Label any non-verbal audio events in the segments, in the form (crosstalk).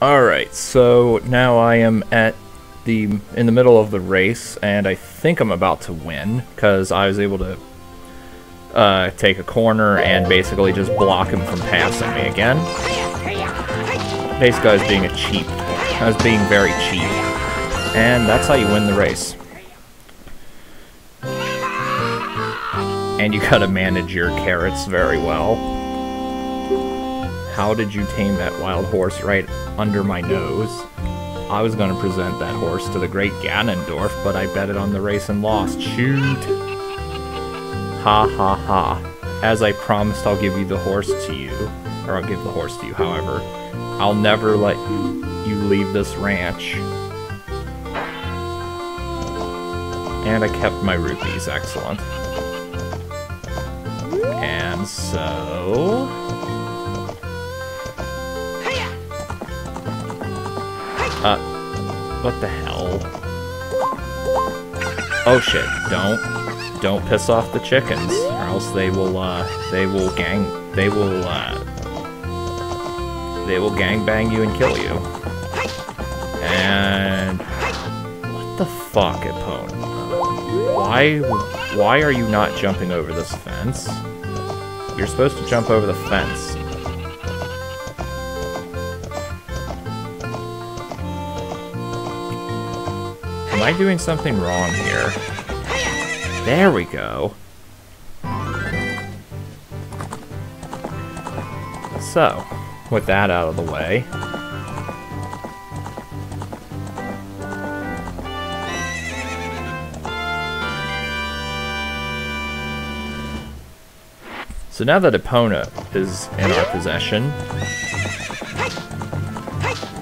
Alright, so now I am at the in the middle of the race, and I think I'm about to win, because I was able to uh, take a corner and basically just block him from passing me again. Basically, I was being a cheap. I was being very cheap. And that's how you win the race. And you gotta manage your carrots very well. How did you tame that wild horse right under my nose? I was gonna present that horse to the great Ganondorf, but I bet it on the race and lost. Shoot! Ha ha ha. As I promised, I'll give you the horse to you. Or I'll give the horse to you, however. I'll never let you leave this ranch. And I kept my rupees, excellent. And so... Uh, what the hell? Oh shit, don't, don't piss off the chickens, or else they will, uh, they will gang, they will, uh, they will gang bang you and kill you. And, what the fuck, Epona? Why, why are you not jumping over this fence? You're supposed to jump over the fence. I doing something wrong here? There we go. So, with that out of the way, So now that Epona is in our possession,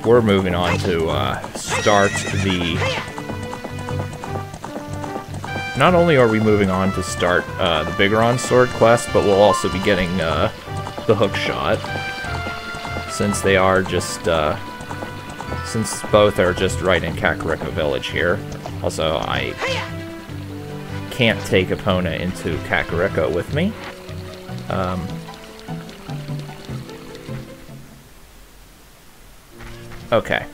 we're moving on to uh, start the... Not only are we moving on to start uh, the Biggoron Sword quest, but we'll also be getting uh, the hook shot, since they are just, uh, since both are just right in Kakariko Village here. Also, I can't take Epona into Kakariko with me. Um, okay.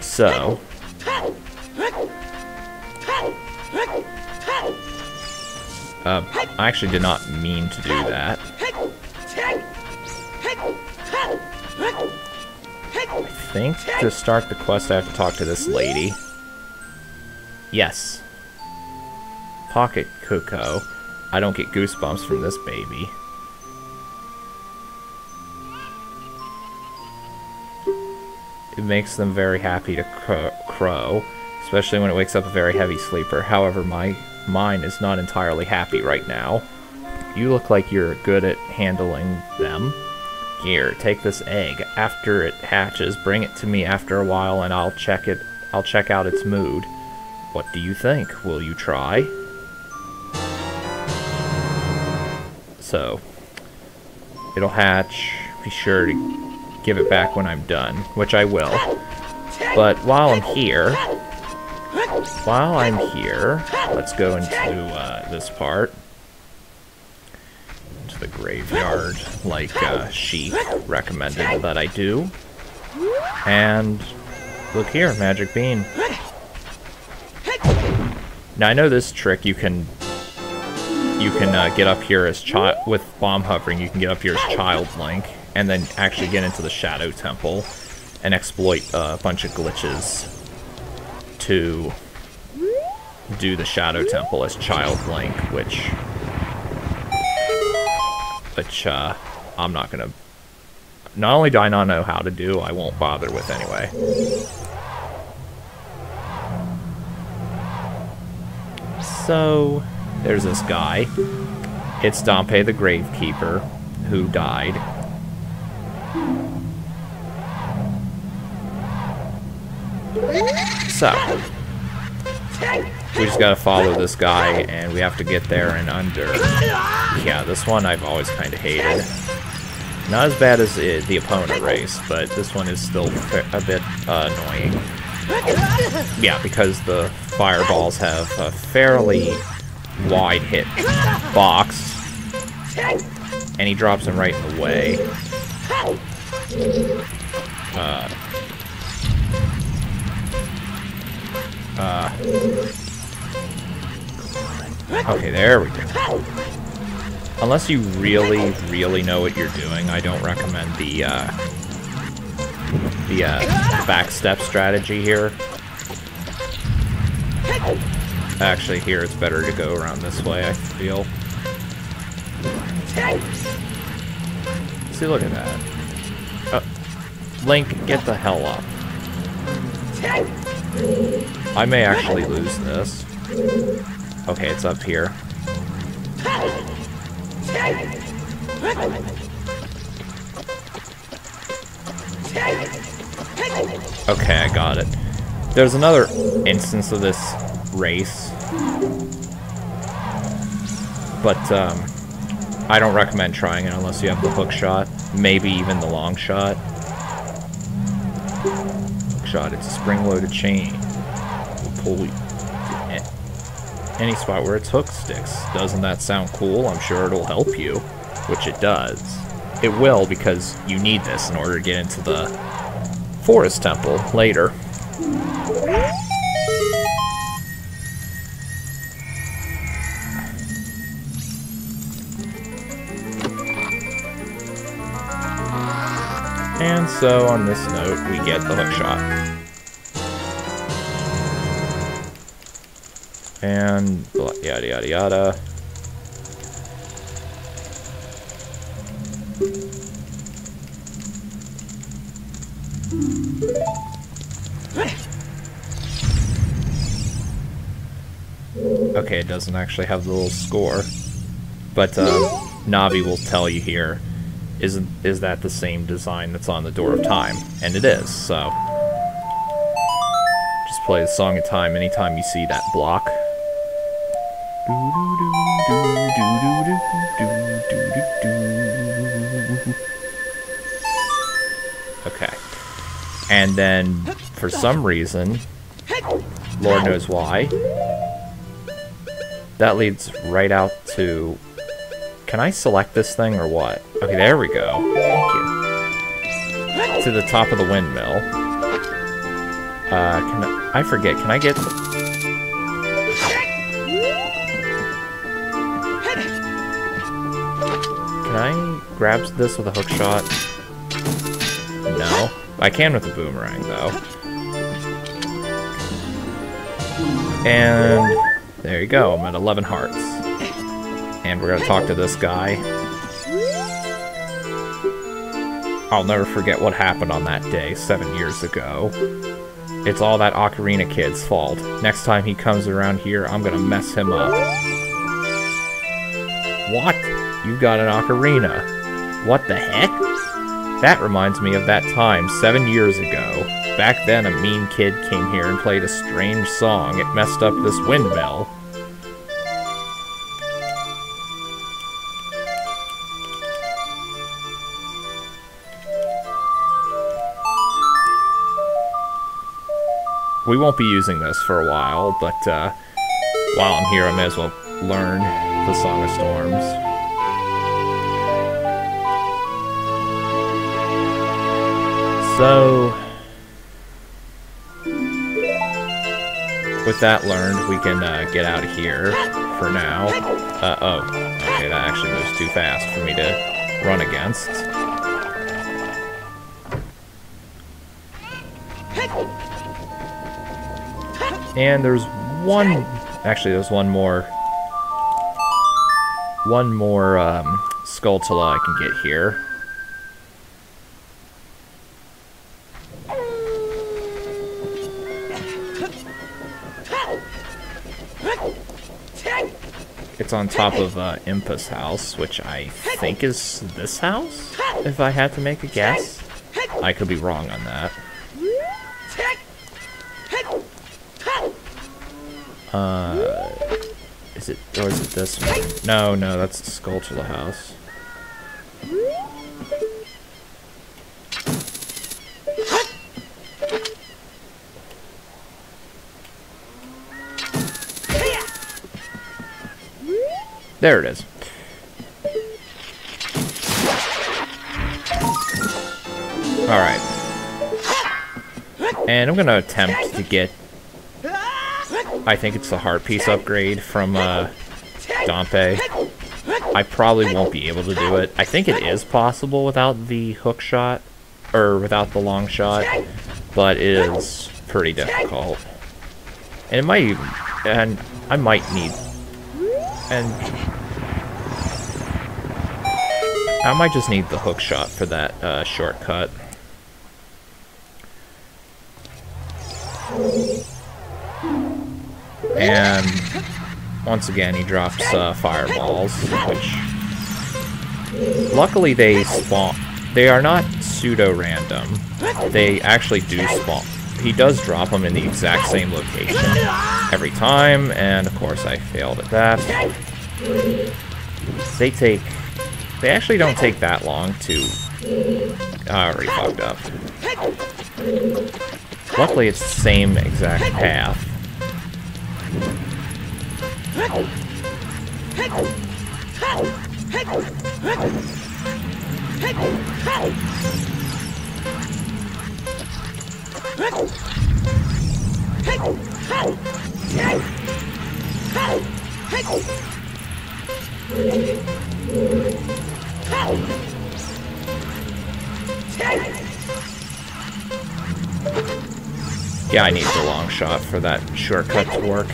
So. Uh, I actually did not mean to do that. I think to start the quest I have to talk to this lady. Yes. Pocket Cuckoo. I don't get goosebumps from this baby. It makes them very happy to crow, especially when it wakes up a very heavy sleeper. However, my mine is not entirely happy right now. You look like you're good at handling them. Here, take this egg. After it hatches, bring it to me after a while and I'll check it I'll check out its mood. What do you think? Will you try? So, it'll hatch. Be sure to give it back when I'm done, which I will. But while I'm here, while I'm here, let's go into uh, this part. To the graveyard, like uh, Sheik recommended that I do. And look here, Magic Bean. Now I know this trick you can you can uh, get up here as child with bomb hovering. You can get up here as Child Link, and then actually get into the Shadow Temple and exploit uh, a bunch of glitches to do the Shadow Temple as Child Link, which which uh, I'm not gonna. Not only do I not know how to do, I won't bother with anyway. So, there's this guy. It's Dampé the Gravekeeper, who died. So, we just gotta follow this guy, and we have to get there and under. Yeah, this one I've always kind of hated. Not as bad as the, the Epona race, but this one is still a bit uh, annoying. Yeah, because the fireballs have a fairly wide hit box. And he drops them right in the way. Uh. Uh. Okay, there we go. Unless you really, really know what you're doing, I don't recommend the, uh, the, uh, the backstep strategy here. Actually, here it's better to go around this way, I feel. See, look at that. Uh, Link, get the hell up. I may actually lose this. Okay, it's up here. Okay, I got it. There's another instance of this race. But, um, I don't recommend trying it unless you have the hook shot. Maybe even the long shot. Shot, it's a spring-loaded chain. Pull any spot where its hook sticks. Doesn't that sound cool? I'm sure it'll help you. Which it does. It will because you need this in order to get into the forest temple later. And so, on this note, we get the hook shot. And yada yada yada. Okay, it doesn't actually have the little score. But uh, Navi will tell you here is is that the same design that's on the Door of Time? And it is, so just play the Song of Time anytime you see that block. Okay. And then, for some reason, Lord knows why, that leads right out to can I select this thing or what? Okay, there we go. Thank you. To the top of the windmill. Uh, can I, I forget, can I get... I grab this with a hook shot? No. I can with a boomerang, though. And there you go, I'm at 11 hearts and we're gonna talk to this guy. I'll never forget what happened on that day, seven years ago. It's all that Ocarina Kid's fault. Next time he comes around here, I'm gonna mess him up. What? You got an ocarina. What the heck? That reminds me of that time, seven years ago. Back then, a mean kid came here and played a strange song. It messed up this windmill. we won't be using this for a while, but uh, while I'm here, I may as well learn the Song of Storms. So, with that learned, we can uh, get out of here for now. Uh, oh, okay, that actually moves too fast for me to run against. And there's one... Actually, there's one more... One more um, Skulltula I can get here. On top of uh, Impa's house, which I think is this house, if I had to make a guess. I could be wrong on that. Uh, is it, or is it this one? No, no, that's the Skulltula house. There it is. Alright. And I'm gonna attempt to get... I think it's the heart piece upgrade from uh, Dampé. I probably won't be able to do it. I think it is possible without the hook shot, or without the long shot, but it is pretty difficult. And it might even, and I might need, and I might just need the hook shot for that uh, shortcut. And once again, he drops uh, fireballs, which luckily they spawn. They are not pseudo-random. They actually do spawn. He does drop them in the exact same location every time, and of course I failed at that. They take... They actually don't take that long to... I already fucked up. Luckily it's the same exact path. (laughs) Yeah, I need the long shot for that shortcut to work.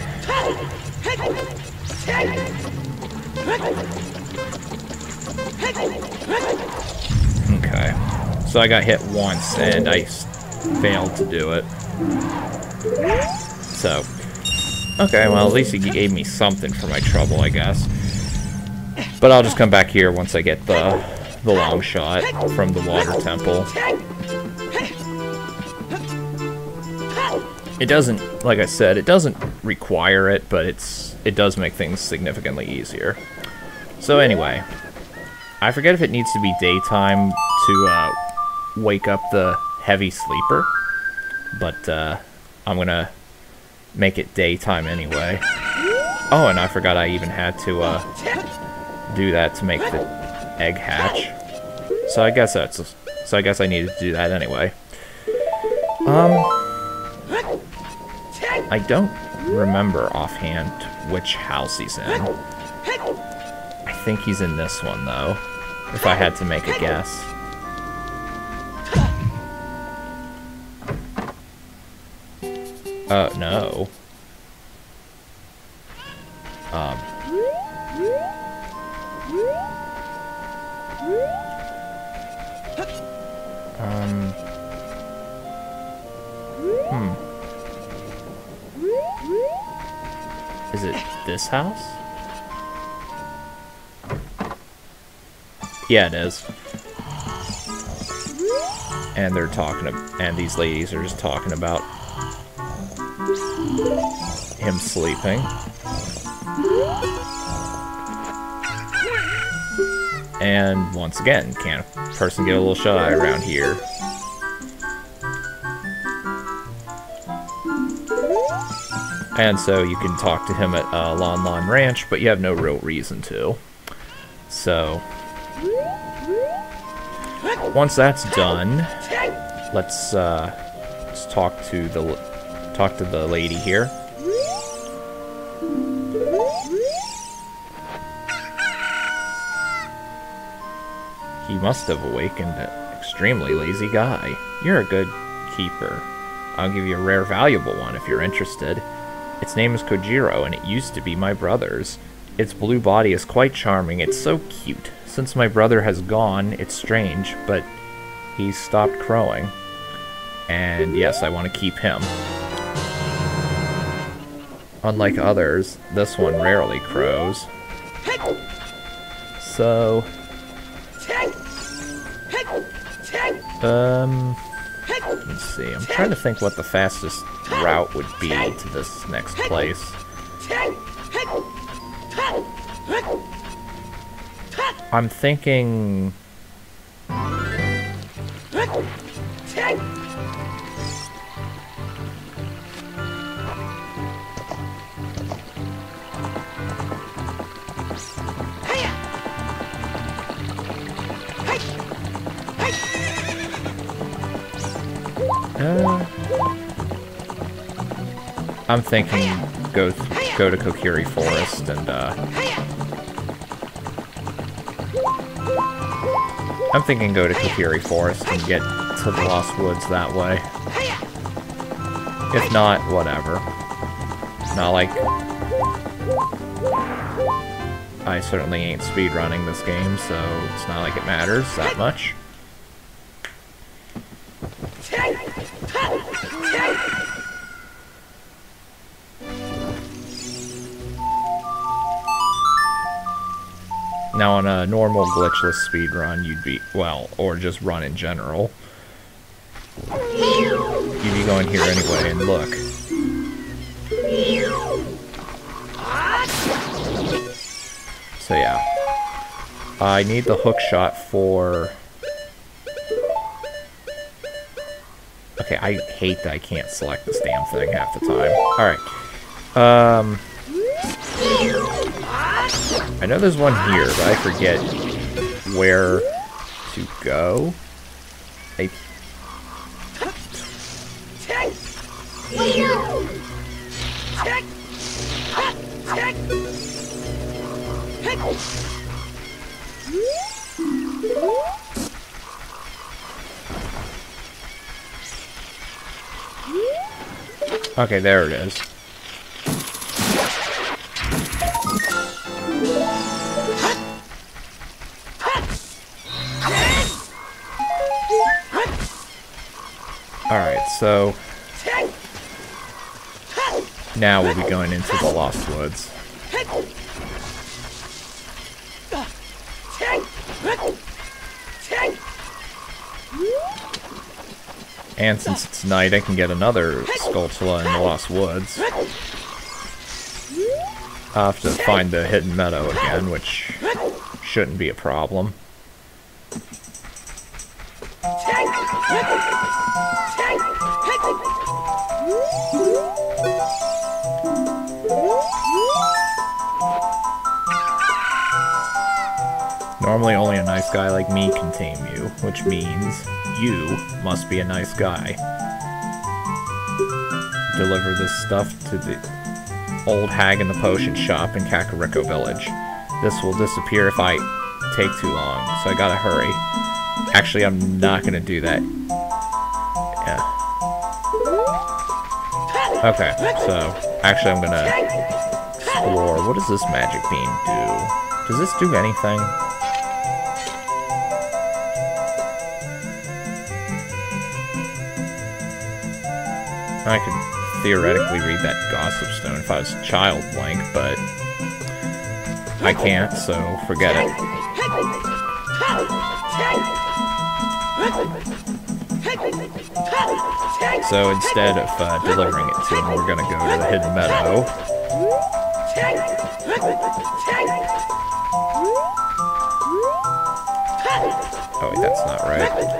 Okay. So I got hit once, and I failed to do it. So, okay, well, at least he gave me something for my trouble, I guess. But I'll just come back here once I get the, the long shot from the water temple. It doesn't, like I said, it doesn't require it, but it's it does make things significantly easier. So anyway, I forget if it needs to be daytime to uh, wake up the heavy sleeper, but uh, I'm gonna make it daytime anyway. Oh, and I forgot I even had to uh, do that to make the egg hatch. So I guess that's so I guess I needed to do that anyway. Um. I don't remember offhand which house he's in. I think he's in this one, though, if I had to make a guess. Uh, no. Um. Um. Is it this house? Yeah, it is. And they're talking, and these ladies are just talking about him sleeping. And once again, can a person get a little shy around here? And so you can talk to him at uh, Lon Lon Ranch, but you have no real reason to. So, once that's done, let's uh, let's talk to the talk to the lady here. He must have awakened an extremely lazy guy. You're a good keeper. I'll give you a rare valuable one if you're interested. Its name is Kojiro, and it used to be my brother's. Its blue body is quite charming. It's so cute. Since my brother has gone, it's strange, but he's stopped crowing. And yes, I want to keep him. Unlike others, this one rarely crows. So... Um... Let's see, I'm trying to think what the fastest route would be to this next place. I'm thinking... I'm thinking go go to Kokiri Forest and uh, I'm thinking go to Kokiri Forest and get to the Lost Woods that way. If not, whatever. It's Not like... I certainly ain't speedrunning this game, so it's not like it matters that much. A normal glitchless speed run, you'd be, well, or just run in general, you'd be going here anyway, and look. So yeah. I need the hook shot for... Okay, I hate that I can't select this damn thing half the time. Alright. Um... I know there's one here, but I forget where to go. I... Okay, there it is. So... Now we'll be going into the Lost Woods. And since it's night, I can get another Skulltula in the Lost Woods. I'll have to find the hidden meadow again, which shouldn't be a problem. Guy like me can tame you, which means you must be a nice guy. Deliver this stuff to the old hag in the potion shop in Kakariko Village. This will disappear if I take too long, so I gotta hurry. Actually, I'm not gonna do that. Yeah. Okay, so, actually I'm gonna explore. What does this magic bean do? Does this do anything? I could theoretically read that Gossip Stone if I was Child Link, but I can't, so forget it. So instead of uh, delivering it to him, we're gonna go to the Hidden Meadow. Oh wait, that's not right.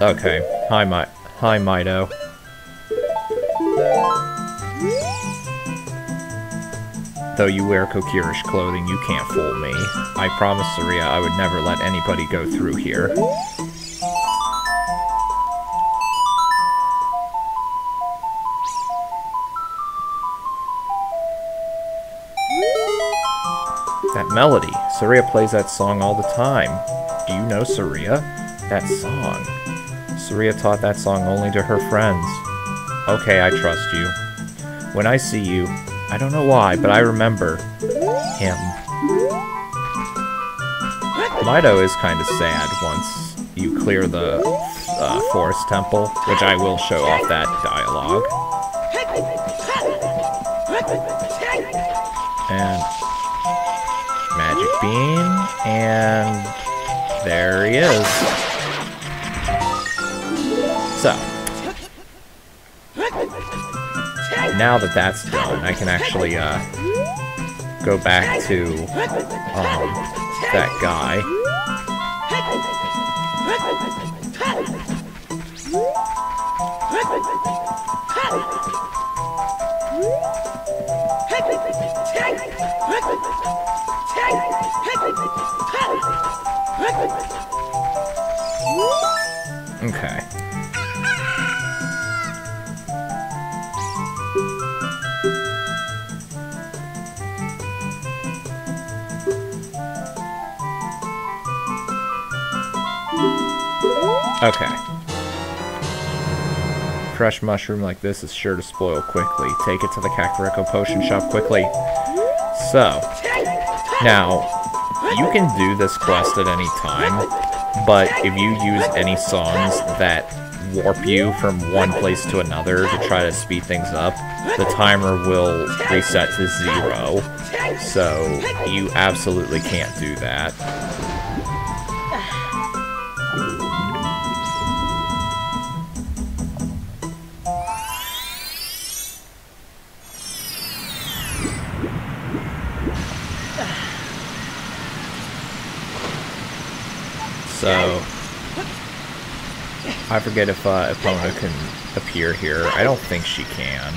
Okay. Hi, Mi Hi, Mido. Though you wear Kokirish clothing, you can't fool me. I promised Saria I would never let anybody go through here. That melody. Saria plays that song all the time. Do you know Saria? That song. Saria taught that song only to her friends. Okay, I trust you. When I see you, I don't know why, but I remember him. Mido is kind of sad once you clear the uh, forest temple, which I will show off that dialogue. And magic beam, and there he is. Now that that's done, I can actually uh, go back to um, that guy. Okay. Fresh mushroom like this is sure to spoil quickly. Take it to the Kakariko potion shop quickly. So, now, you can do this quest at any time, but if you use any songs that warp you from one place to another to try to speed things up, the timer will reset to zero. So, you absolutely can't do that. I forget if uh, can appear here. I don't think she can.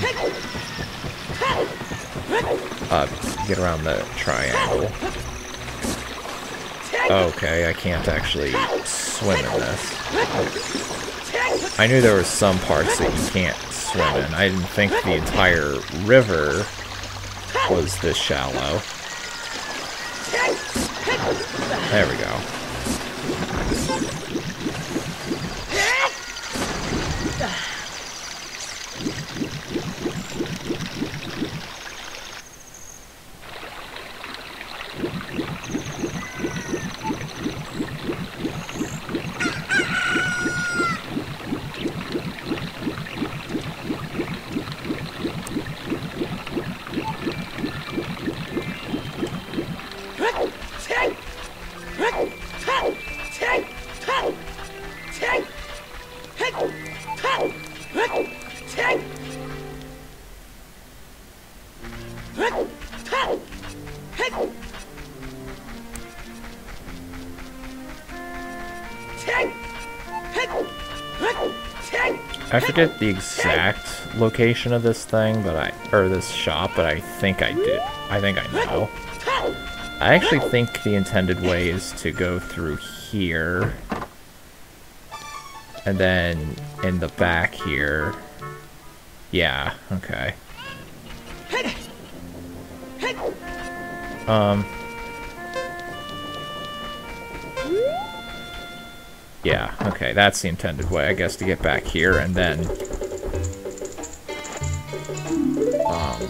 Uh, get around the triangle. Okay, I can't actually swim in this. I knew there were some parts that you can't swim in. I didn't think the entire river was this shallow. There we go. Forget the exact location of this thing, but I or this shop, but I think I did. I think I know. I actually think the intended way is to go through here. And then in the back here. Yeah, okay. Um Yeah, okay, that's the intended way, I guess, to get back here, and then... Um...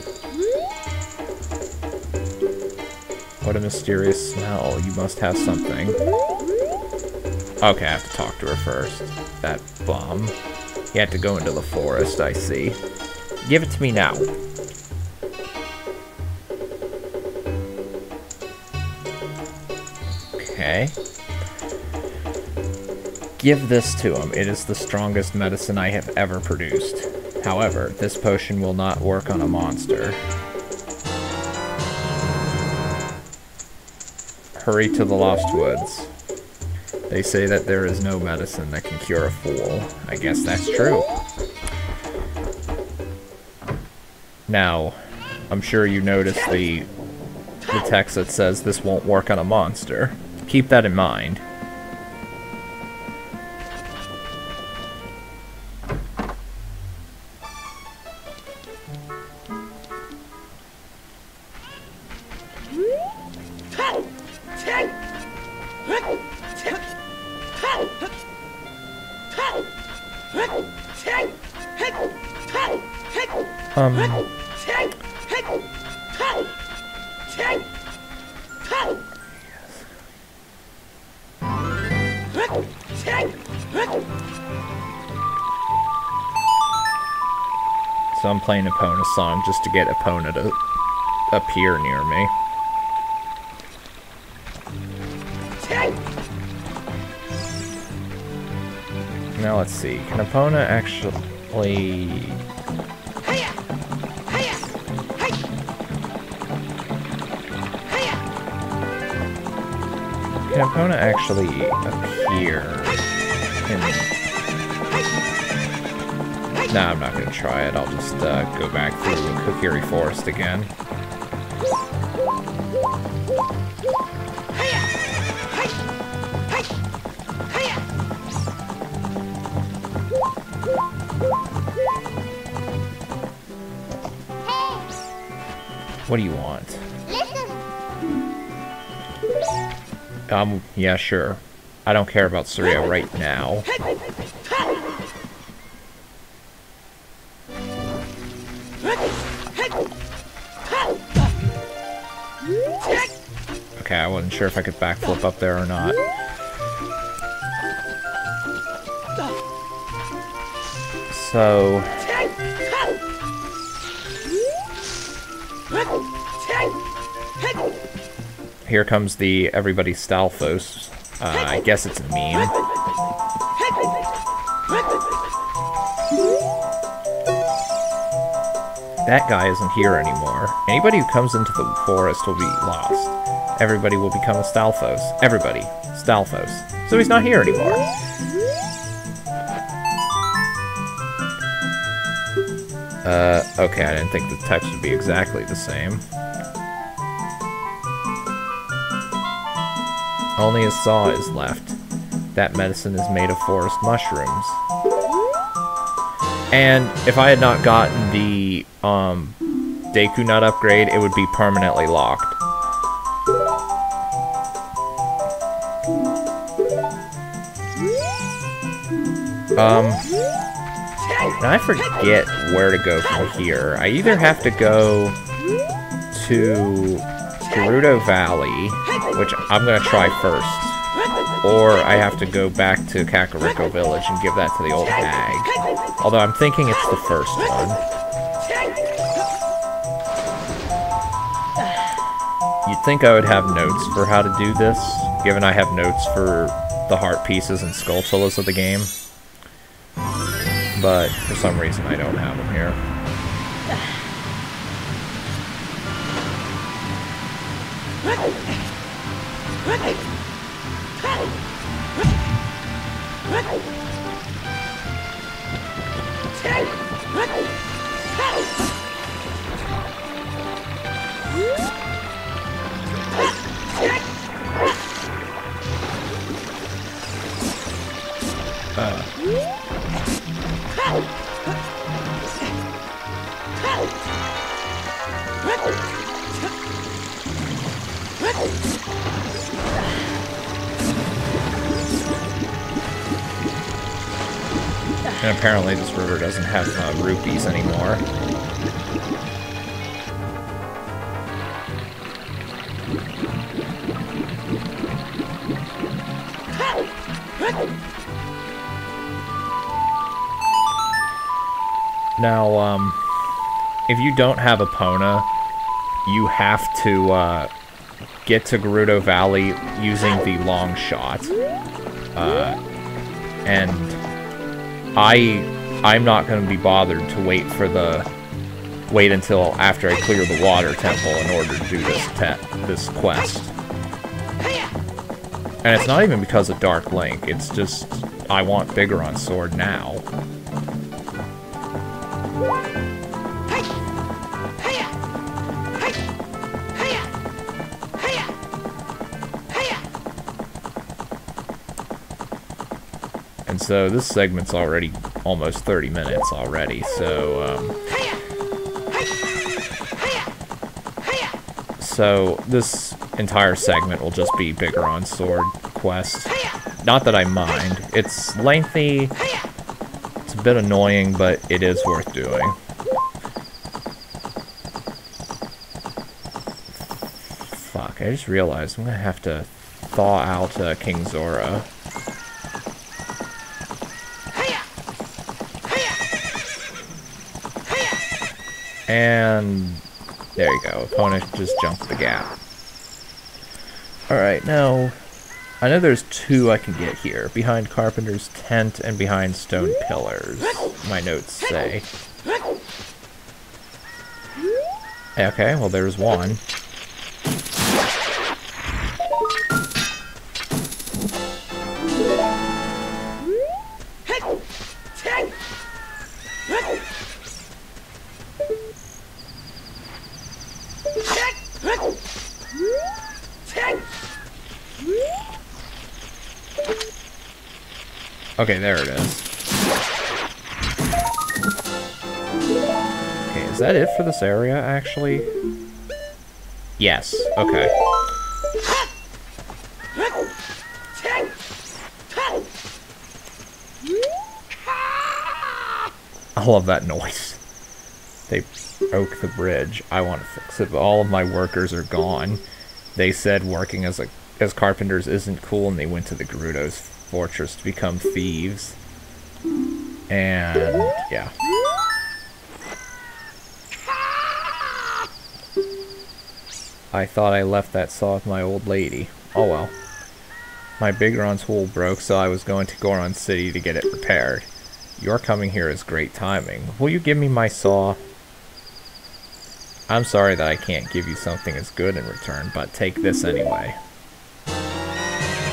What a mysterious smell. You must have something. Okay, I have to talk to her first. That bum. He had to go into the forest, I see. Give it to me now. Okay. Give this to him. It is the strongest medicine I have ever produced. However, this potion will not work on a monster. Hurry to the Lost Woods. They say that there is no medicine that can cure a fool. I guess that's true. Now, I'm sure you noticed the, the text that says this won't work on a monster. Keep that in mind. Song just to get Epona to appear near me. Now let's see. Can Epona actually... Can Epona actually appear in... Nah, I'm not gonna try it. I'll just uh, go back through the Kokiri Forest again. What do you want? Um, yeah, sure. I don't care about Saria right now. Sure if I could backflip up there or not. So... Here comes the Everybody Stalfos. Uh, I guess it's a meme. That guy isn't here anymore. Anybody who comes into the forest will be lost. Everybody will become a Stalfos. Everybody. Stalfos. So he's not here anymore. Uh, okay, I didn't think the text would be exactly the same. Only a saw is left. That medicine is made of forest mushrooms. And if I had not gotten the um, Deku Nut upgrade, it would be permanently locked. Um, I forget where to go from here. I either have to go to Gerudo Valley, which I'm going to try first, or I have to go back to Kakariko Village and give that to the old hag. Although I'm thinking it's the first one. You'd think I would have notes for how to do this, given I have notes for the heart pieces and skulltulas of the game. But for some reason I don't have them here. And apparently this river doesn't have uh, rupees anymore. Now, um, if you don't have Epona, you have to uh, get to Gerudo Valley using the long shot. Uh, and I I'm not going to be bothered to wait for the wait until after I clear the water temple in order to do this this quest. And it's not even because of Dark Link, it's just I want Biggoron Sword now. So this segment's already almost 30 minutes already, so, um, So this entire segment will just be Biggoron Sword quest. Not that I mind. It's lengthy, it's a bit annoying, but it is worth doing. Fuck, I just realized I'm gonna have to thaw out uh, King Zora. And there you go. Epona just jumped the gap. Alright, now I know there's two I can get here. Behind Carpenter's tent and behind stone pillars. My notes say. Okay, well there's one. Okay, there it is. Okay, is that it for this area, actually? Yes, okay. I love that noise. They broke the bridge. I want to fix it, but all of my workers are gone. They said working as a as carpenters isn't cool, and they went to the Gerudos fortress to become thieves. And yeah. I thought I left that saw with my old lady. Oh well. My Biggoron tool broke, so I was going to Goron City to get it repaired. Your coming here is great timing. Will you give me my saw? I'm sorry that I can't give you something as good in return, but take this anyway.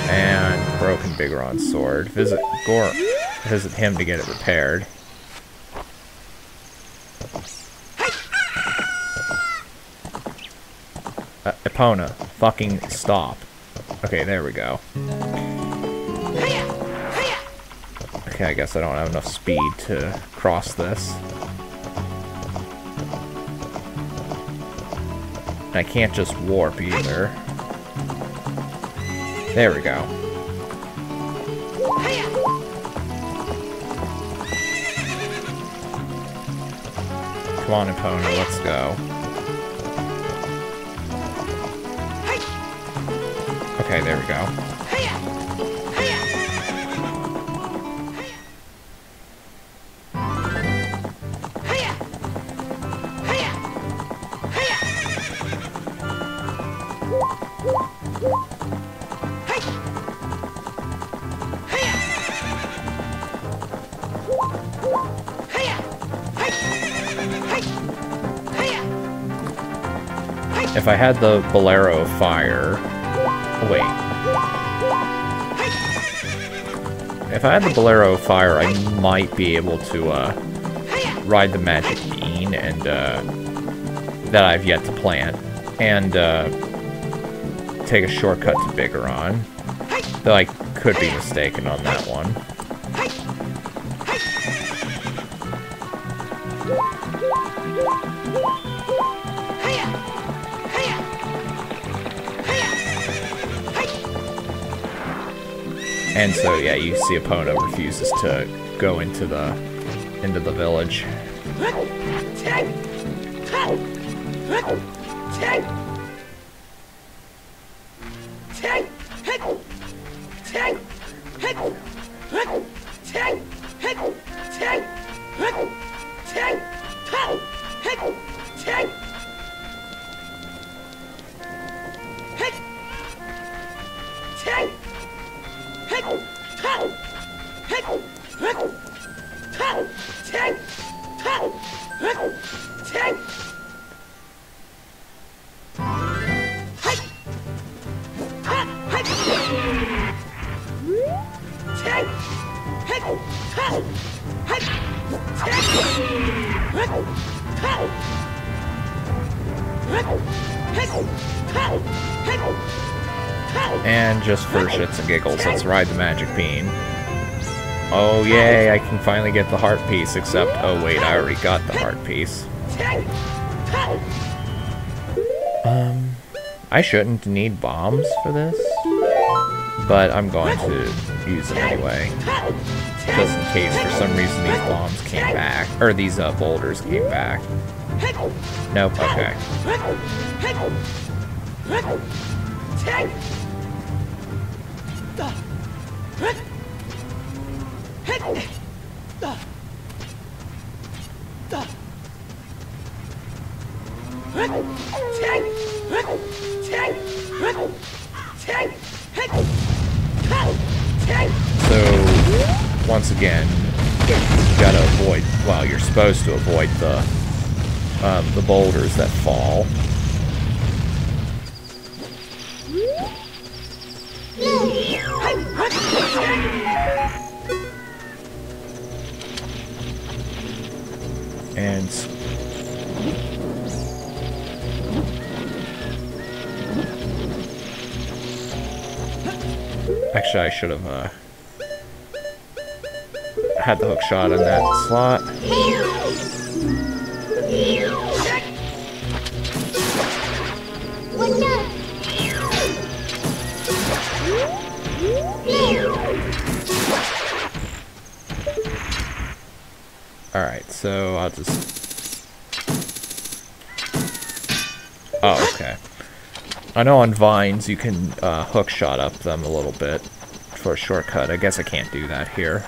And broken Biggoron sword. Visit Gor visit him to get it repaired. Uh, Epona, fucking stop. Okay, there we go. Okay, I guess I don't have enough speed to cross this. I can't just warp either. There we go. Come on, Epona, let's go. Okay, there we go. If I had the Bolero Fire... Oh, wait. If I had the Bolero Fire, I might be able to uh, ride the Magic Bean and uh, that I've yet to plant, and uh, take a shortcut to Biggoron. Though I could be mistaken on that one. And so, yeah, you see Epona refuses to go into the into the village. Oh yay, I can finally get the heart piece, except, oh wait, I already got the heart piece. Um, I shouldn't need bombs for this, but I'm going to use them anyway. Just in case for some reason these bombs came back, or these uh, boulders came back. Nope, okay. So, once again, you gotta avoid, well, you're supposed to avoid the, um, the boulders that fall. Should have uh, had the hook shot in that slot. Alright, so I'll just... Oh, okay. I know on vines you can uh, hook shot up them a little bit for a shortcut. I guess I can't do that here.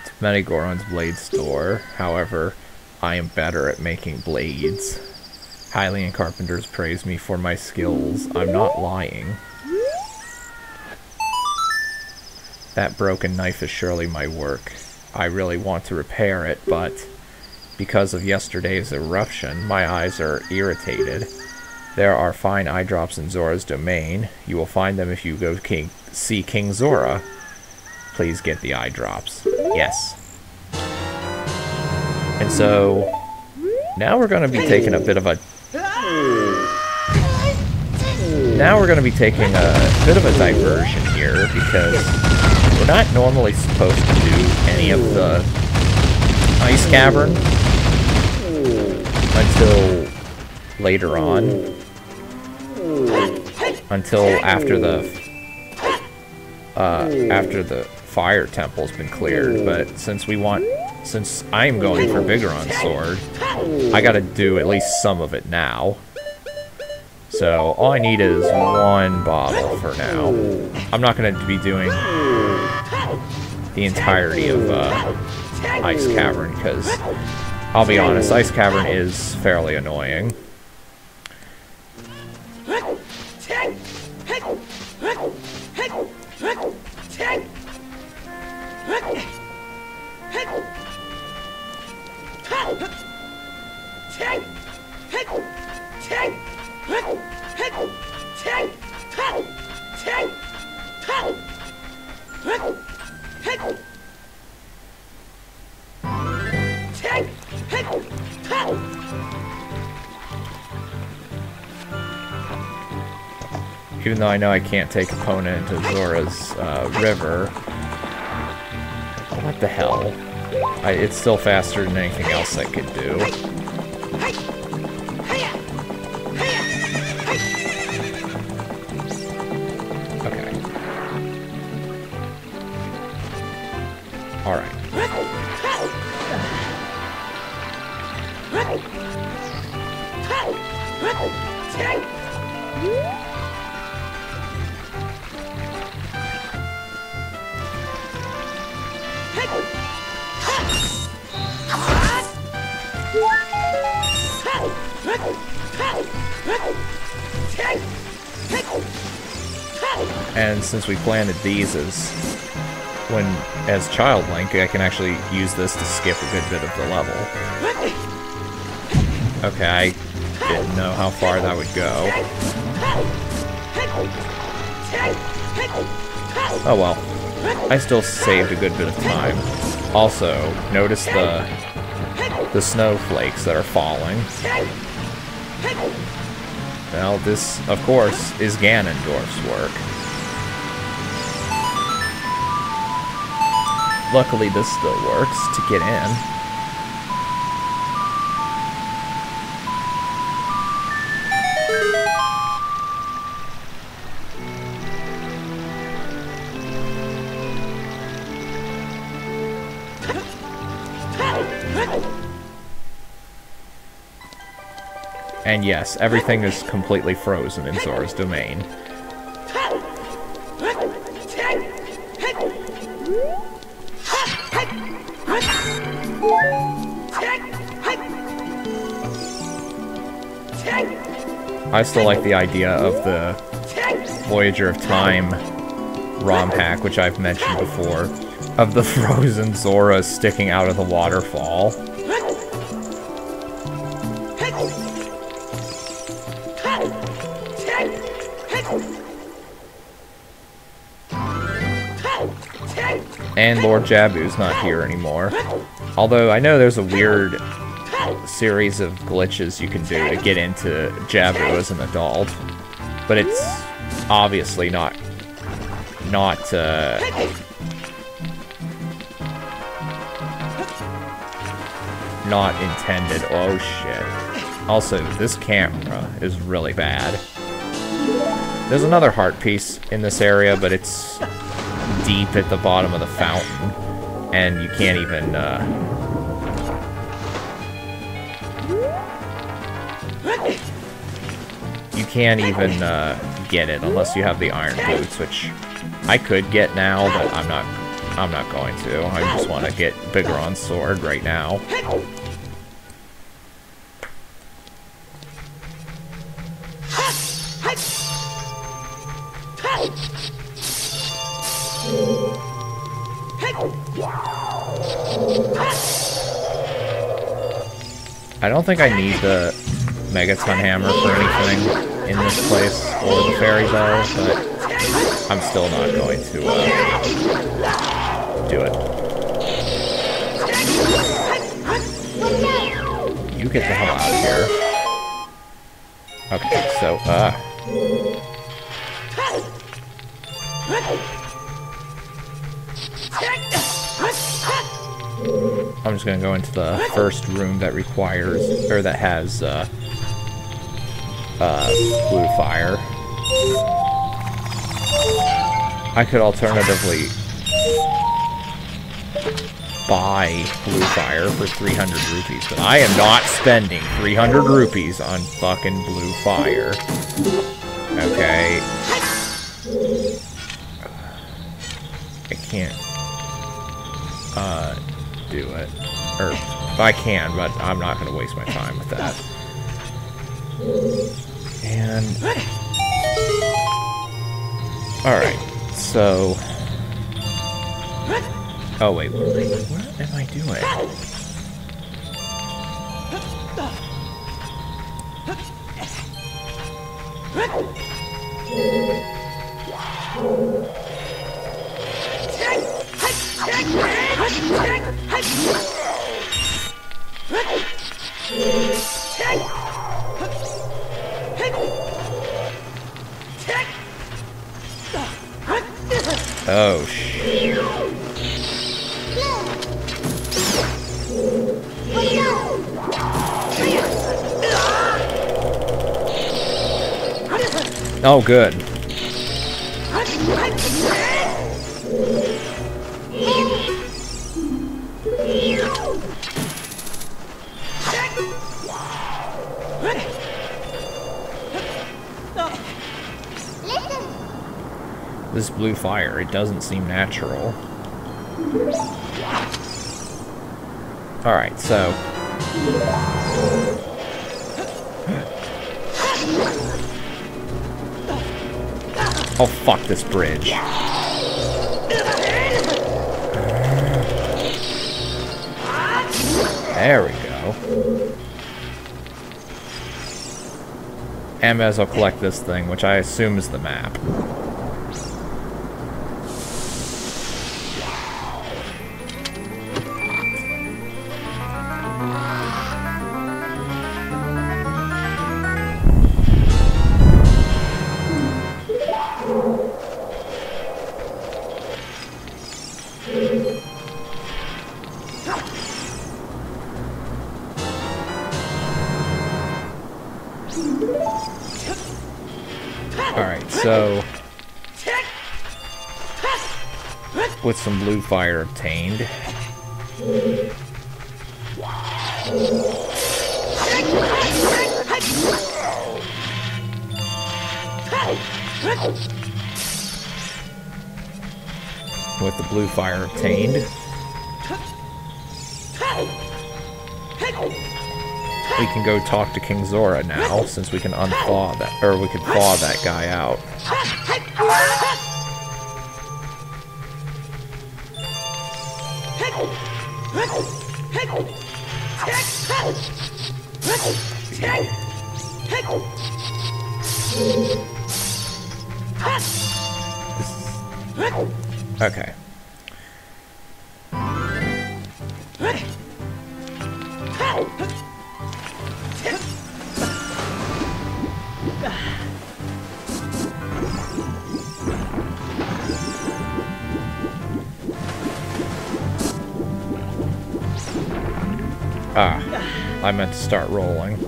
It's Medigoron's blade store. However, I am better at making blades. Hylian carpenters praise me for my skills. I'm not lying. That broken knife is surely my work. I really want to repair it, but because of yesterday's eruption, my eyes are irritated. There are fine eye drops in Zora's domain. You will find them if you go King, see King Zora. Please get the eye drops. Yes. And so, now we're going to be taking a bit of a... Now we're going to be taking a bit of a diversion here, because we're not normally supposed to do any of the ice cavern until later on. Until after the... Uh, after the fire temple's been cleared, but since we want, since I'm going for Biggoron's sword, I gotta do at least some of it now. So all I need is one bottle for now. I'm not gonna be doing the entirety of uh, Ice Cavern, because I'll be honest, Ice Cavern is fairly annoying. Even though I know I can't take Epona into Zora's uh, river. What the hell? I, it's still faster than anything else I could do. Since we planted these as when as Child Link, I can actually use this to skip a good bit of the level. Okay, I didn't know how far that would go. Oh well. I still saved a good bit of time. Also, notice the the snowflakes that are falling. Well, this, of course, is Ganondorf's work. Luckily, this still works to get in. And yes, everything is completely frozen in Zora's domain. I still like the idea of the Voyager of Time ROM hack, which I've mentioned before, of the (laughs) frozen Zora sticking out of the waterfall. And Lord Jabu's not here anymore. Although I know there's a weird series of glitches you can do to get into Jabu as an adult. But it's obviously not... not, uh... Not intended. Oh, shit. Also, this camera is really bad. There's another heart piece in this area, but it's deep at the bottom of the fountain. And you can't even, uh, can't even, uh, get it unless you have the iron boots, which I could get now, but I'm not I'm not going to. I just want to get Biggoron sword right now. I don't think I need the Megaton Hammer for anything in this place, or the Fairy Bow, but I'm still not going to uh, do it. You get the hell out of here. Okay, so, uh... I'm just gonna go into the first room that requires, or that has, uh, uh, blue fire. I could alternatively buy blue fire for 300 rupees, but I am not spending 300 rupees on fucking blue fire. Okay. I can't, uh, do it. Or, I can, but I'm not going to waste my time with that. And... Alright, so... Oh, wait, what, what am I doing? Oh, shit. Oh, good. Blue fire, it doesn't seem natural. Alright, so... Oh, fuck this bridge. There we go. And as I'll collect this thing, which I assume is the map. Fire obtained. With the blue fire obtained. We can go talk to King Zora now, since we can unthaw that, or we can thaw that guy out. Okay. Ah, I meant to start rolling.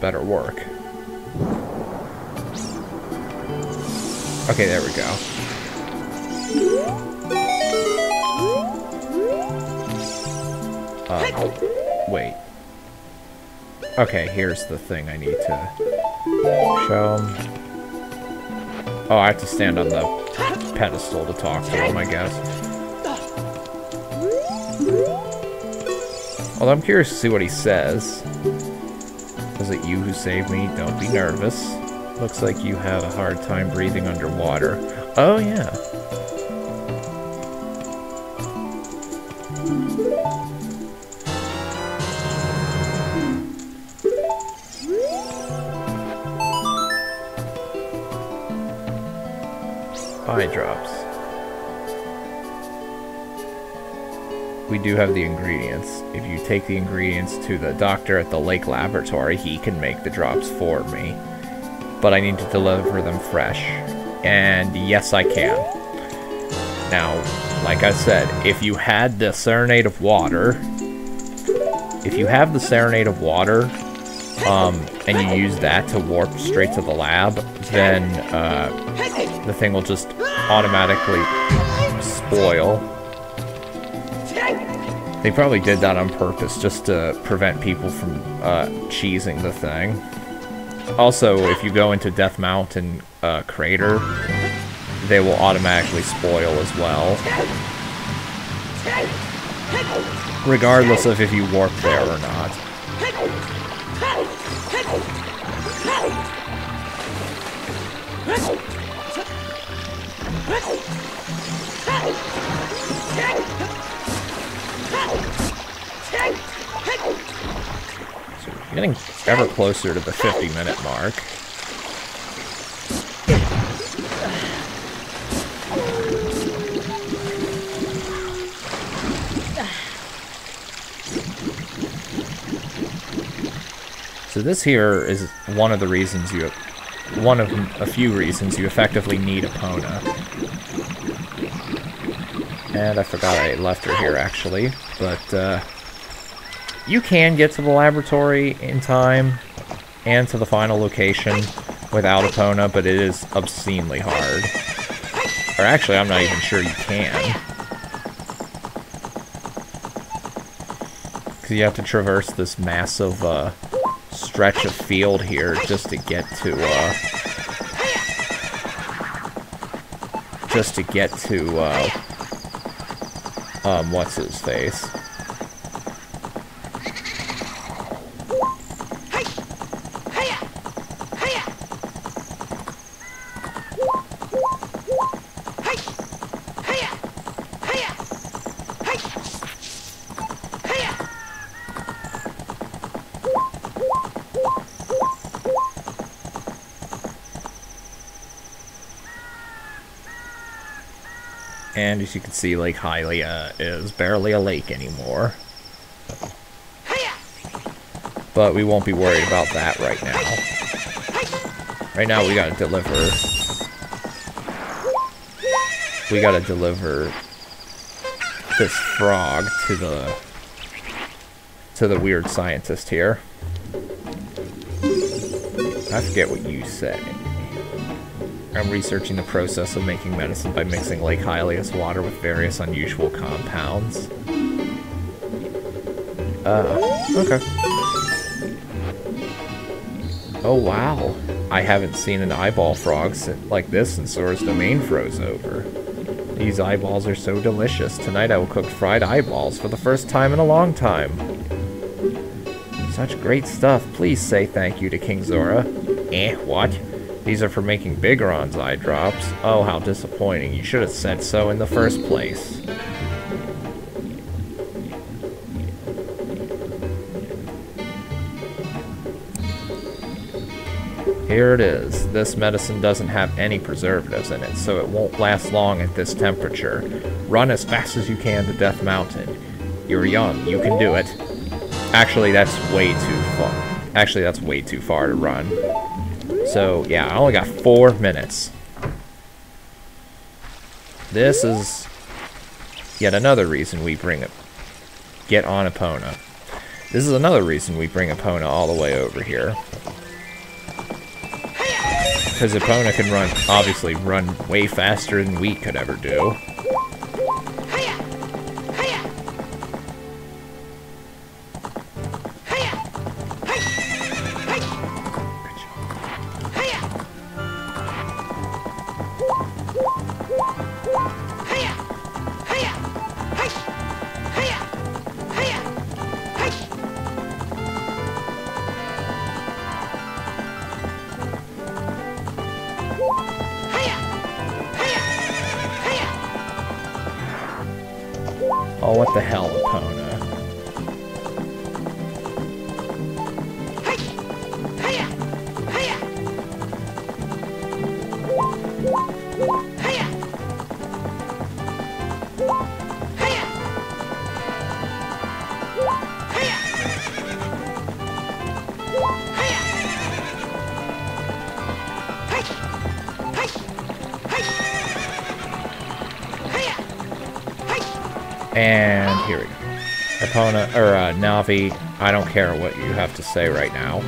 Better work. Okay, there we go. Uh, wait. Okay, here's the thing I need to show him. Oh, I have to stand on the pedestal to talk to him, I guess. Well, I'm curious to see what he says. Was it you who saved me? Don't be nervous. Looks like you had a hard time breathing underwater. Oh, yeah. Eye drops. We do have the ingredients. If you take the ingredients to the doctor at the lake laboratory, he can make the drops for me. But I need to deliver them fresh. And yes, I can. Now, like I said, if you had the Serenade of Water, if you have the Serenade of Water, um, and you use that to warp straight to the lab, then uh, the thing will just automatically spoil. They probably did that on purpose just to prevent people from uh, cheesing the thing. Also, if you go into Death Mountain uh, Crater, they will automatically spoil as well. Regardless of if you warp there or not. Getting ever closer to the 50 minute mark. So this here is one of the reasons you, one of a few reasons you effectively need a Epona. And I forgot I left her here actually, but uh, you can get to the laboratory in time and to the final location without Epona, but it is obscenely hard. Or actually, I'm not even sure you can. Because you have to traverse this massive uh, stretch of field here just to get to, uh, just to get to, uh, um, what's his face? As you can see, Lake Hylia uh, is barely a lake anymore. But we won't be worried about that right now. Right now we gotta deliver... We gotta deliver this frog to the... to the weird scientist here. I forget what you said. I'm researching the process of making medicine by mixing Lake Hylia's water with various unusual compounds. Uh, okay. Oh wow. I haven't seen an eyeball frog like this since Zora's domain froze over. These eyeballs are so delicious. Tonight I will cook fried eyeballs for the first time in a long time. Such great stuff. Please say thank you to King Zora. Eh, what? These are for making Biggoron's eye drops. Oh, how disappointing. You should have said so in the first place. Here it is. This medicine doesn't have any preservatives in it, so it won't last long at this temperature. Run as fast as you can to Death Mountain. You're young. You can do it. Actually, that's way too far. Actually, that's way too far to run. So, yeah, I only got four minutes. This is yet another reason we bring it. Get on Epona. This is another reason we bring Epona all the way over here. Because Epona can run, obviously, run way faster than we could ever do. And here we go. Epona, or uh, Navi, I don't care what you have to say right now.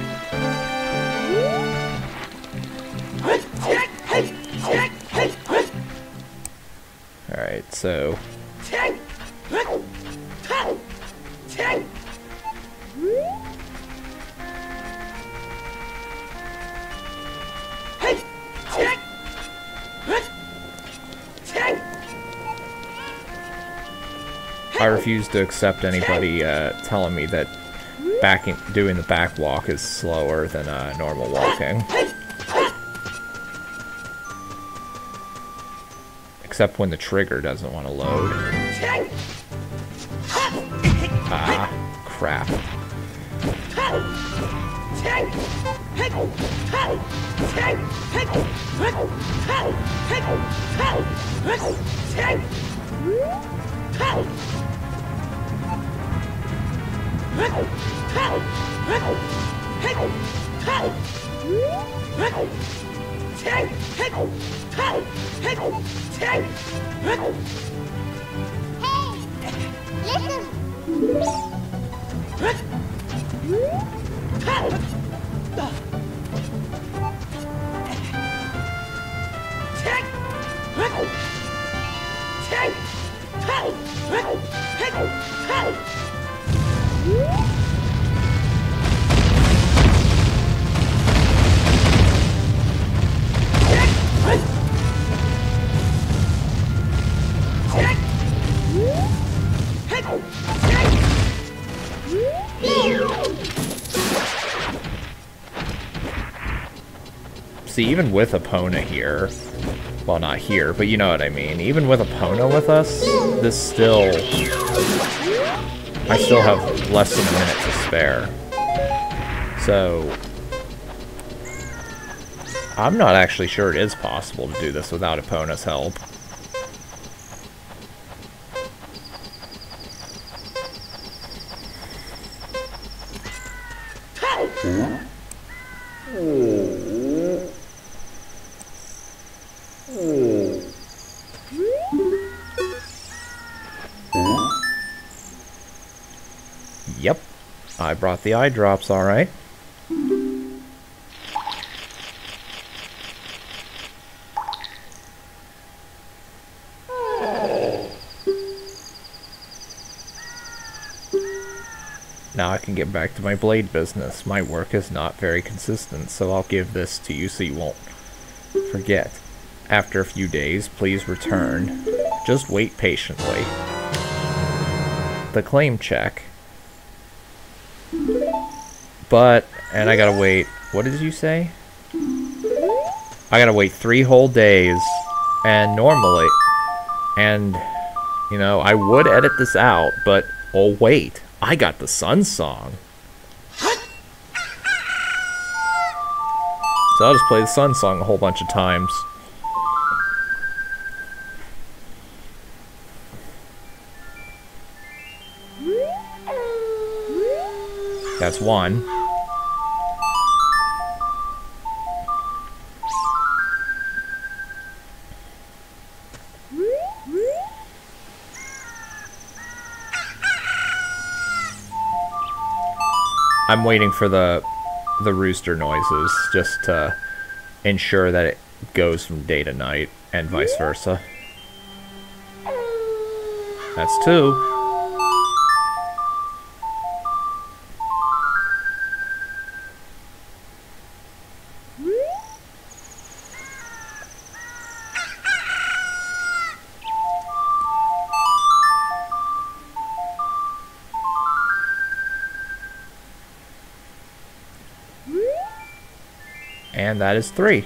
So... I refuse to accept anybody uh, telling me that backing, doing the back walk is slower than uh, normal walking. Except when the trigger doesn't want to load. Ah, crap. Hey! Hey! Hey! Hey! See, even with Epona here, well, not here, but you know what I mean. Even with Epona with us, this still... I still have less than a minute to spare. So... I'm not actually sure it is possible to do this without Epona's help. Brought the eye drops, alright. Now I can get back to my blade business. My work is not very consistent, so I'll give this to you so you won't forget. After a few days, please return. Just wait patiently. The claim check. But, and I gotta wait, what did you say? I gotta wait three whole days, and normally, and, you know, I would edit this out, but, oh wait, I got the Sun Song. So I'll just play the Sun Song a whole bunch of times. That's one. I'm waiting for the the rooster noises just to ensure that it goes from day to night and vice versa. That's two. And that is three.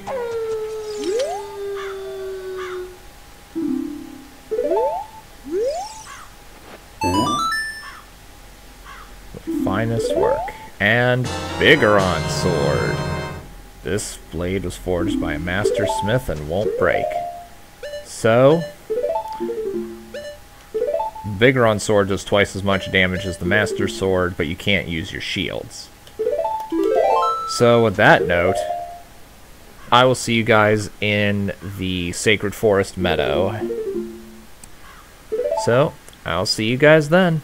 finest work. And Biggoron Sword. This blade was forged by a master smith and won't break. So, Biggoron Sword does twice as much damage as the Master Sword, but you can't use your shields. So, with that note, I will see you guys in the Sacred Forest Meadow. So, I'll see you guys then.